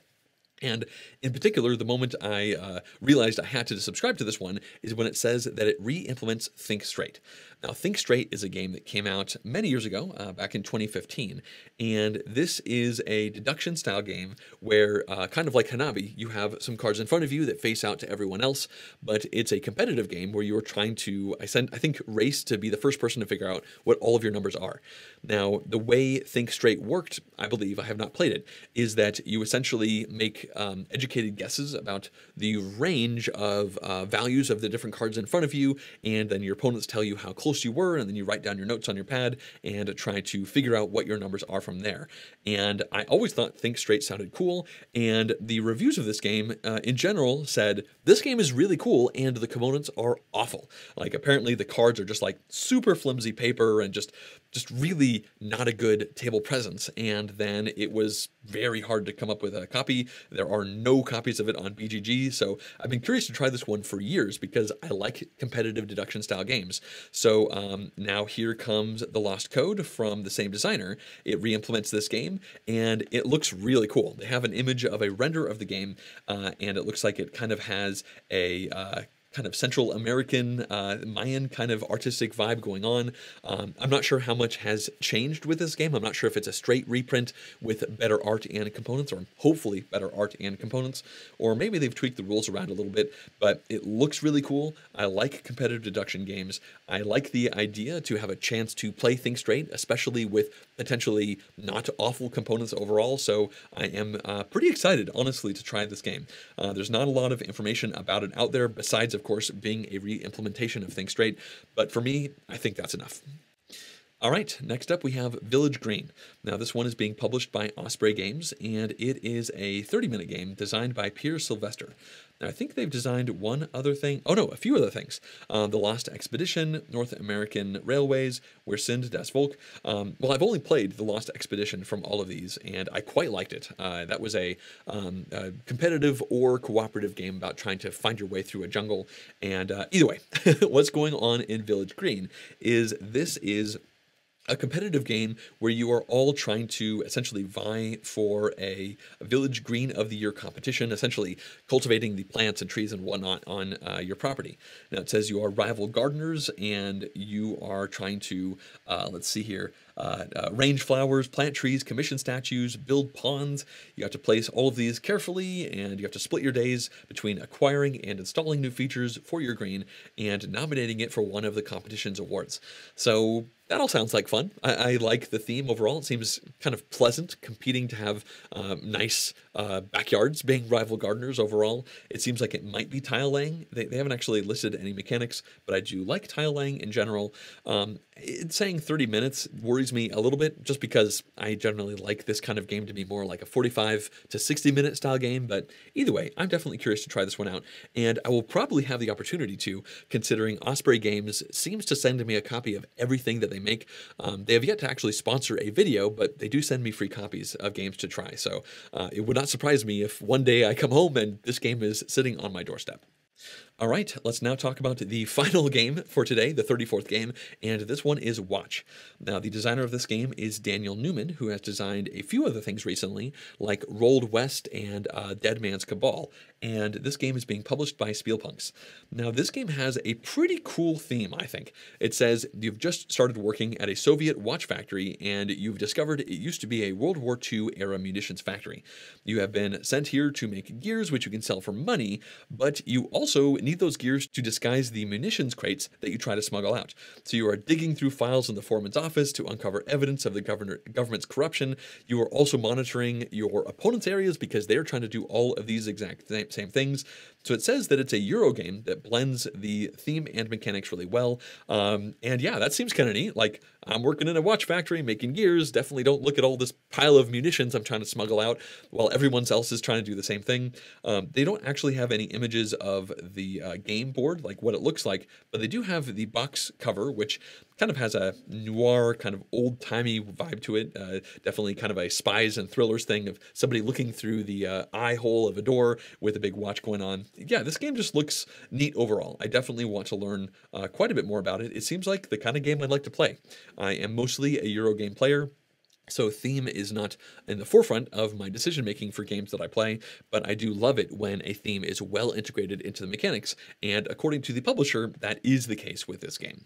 And in particular, the moment I uh, realized I had to subscribe to this one is when it says that it re implements Think Straight. Now, Think Straight is a game that came out many years ago, uh, back in 2015, and this is a deduction style game where, uh, kind of like Hanabi, you have some cards in front of you that face out to everyone else, but it's a competitive game where you're trying to, I, send, I think, race to be the first person to figure out what all of your numbers are. Now, the way Think Straight worked, I believe, I have not played it, is that you essentially make um, educated guesses about the range of uh, values of the different cards in front of you, and then your opponents tell you how close you were, and then you write down your notes on your pad and try to figure out what your numbers are from there. And I always thought Think Straight sounded cool, and the reviews of this game uh, in general said this game is really cool, and the components are awful. Like apparently the cards are just like super flimsy paper and just just really not a good table presence. And then it was very hard to come up with a copy. There are no copies of it on BGG, so I've been curious to try this one for years because I like competitive deduction style games. So um, now here comes The Lost Code from the same designer. It re-implements this game, and it looks really cool. They have an image of a render of the game, uh, and it looks like it kind of has a uh, kind of Central American uh, Mayan kind of artistic vibe going on. Um, I'm not sure how much has changed with this game. I'm not sure if it's a straight reprint with better art and components, or hopefully better art and components, or maybe they've tweaked the rules around a little bit. But it looks really cool. I like competitive deduction games. I like the idea to have a chance to play things straight, especially with potentially not awful components overall. So I am uh, pretty excited, honestly, to try this game. Uh, there's not a lot of information about it out there besides, of course, being a re-implementation of Think Straight. But for me, I think that's enough. All right, next up we have Village Green. Now, this one is being published by Osprey Games, and it is a 30 minute game designed by Peer Sylvester. Now, I think they've designed one other thing. Oh, no, a few other things. Um, the Lost Expedition, North American Railways, Wir Sind Das Volk. Um, well, I've only played The Lost Expedition from all of these, and I quite liked it. Uh, that was a, um, a, competitive or cooperative game about trying to find your way through a jungle. And uh, either way, what's going on in Village Green is this is a competitive game where you are all trying to essentially vie for a, village green of the year competition, essentially cultivating the plants and trees and whatnot on uh, your property. Now it says you are rival gardeners and you are trying to, uh, let's see here, uh, uh, range flowers, plant trees, commission statues, build ponds. You have to place all of these carefully, and you have to split your days between acquiring and installing new features for your green and nominating it for one of the competition's awards. So that all sounds like fun. I, I, like the theme overall. It seems kind of pleasant, competing to have um, nice uh, backyards being rival gardeners overall. It seems like it might be tile laying. They, they haven't actually listed any mechanics, but I do like tile laying in general. Um, saying 30 minutes worries me a little bit just because I generally like this kind of game to be more like a 45 to 60 minute style game. But either way, I'm definitely curious to try this one out. And I will probably have the opportunity to, considering Osprey Games seems to send me a copy of everything that they make. Um, they have yet to actually sponsor a video, but they do send me free copies of games to try. So uh, it would not surprise me if one day I come home and this game is sitting on my doorstep. All right, let's now talk about the final game for today, the 34th game, and this one is Watch. Now, the designer of this game is Daniel Newman, who has designed a few other things recently, like Rolled West and uh, Dead Man's Cabal, and this game is being published by Spielpunks. Now, this game has a pretty cool theme, I think. It says you've just started working at a Soviet watch factory, and you've discovered it used to be a World War II era munitions factory. You have been sent here to make gears, which you can sell for money, but you also need those gears to disguise the munitions crates that you try to smuggle out. So you are digging through files in the foreman's office to uncover evidence of the governor, government's corruption. You are also monitoring your opponent's areas because they're trying to do all of these exact same things. So it says that it's a Euro game that blends the theme and mechanics really well. Um, and yeah, that seems kind of neat. Like, I'm working in a watch factory making gears. Definitely don't look at all this pile of munitions I'm trying to smuggle out while everyone else is trying to do the same thing. Um, they don't actually have any images of the uh, game board, like what it looks like, but they do have the box cover, which kind of has a noir, kind of old timey vibe to it. Uh, definitely kind of a spies and thrillers thing of somebody looking through the uh, eye hole of a door with a big watch going on. Yeah, this game just looks neat overall. I definitely want to learn uh, quite a bit more about it. It seems like the kind of game I'd like to play. I am mostly a Euro game player. So theme is not in the forefront of my decision making for games that I play, but I do love it when a theme is well integrated into the mechanics, and according to the publisher, that is the case with this game.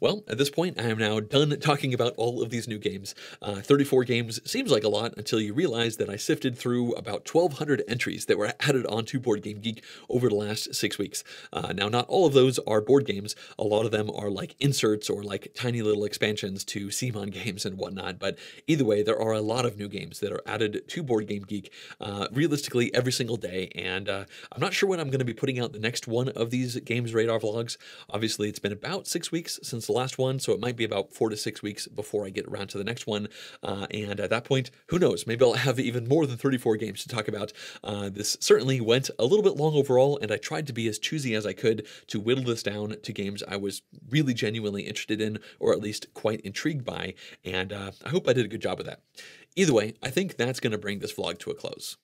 Well, at this point, I am now done talking about all of these new games. Uh, 34 games seems like a lot until you realize that I sifted through about 1,200 entries that were added onto Board Game Geek over the last six weeks. Uh, now, not all of those are board games. A lot of them are like inserts or like tiny little expansions to CMON games and whatnot. But either way, there are a lot of new games that are added to Board Game Geek uh, realistically every single day. And uh, I'm not sure when I'm going to be putting out the next one of these Games Radar vlogs. Obviously, it's been about six weeks since the last one, so it might be about four to six weeks before I get around to the next one. Uh, and at that point, who knows? Maybe I'll have even more than 34 games to talk about. Uh, this certainly went a little bit long overall, and I tried to be as choosy as I could to whittle this down to games I was really genuinely interested in, or at least quite intrigued by. And uh, I hope I did a good job of that. Either way, I think that's going to bring this vlog to a close.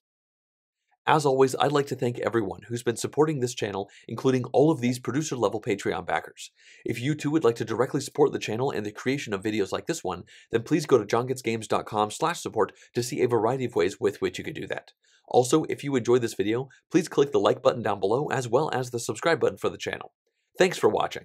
As always, I'd like to thank everyone who's been supporting this channel, including all of these producer level Patreon backers. If you too would like to directly support the channel and the creation of videos like this one, then please go to jongetsgames.com slash support to see a variety of ways with which you could do that. Also, if you enjoyed this video, please click the like button down below as well as the subscribe button for the channel. Thanks for watching.